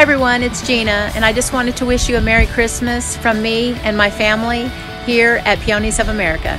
Hi everyone, it's Gina, and I just wanted to wish you a Merry Christmas from me and my family here at Peonies of America.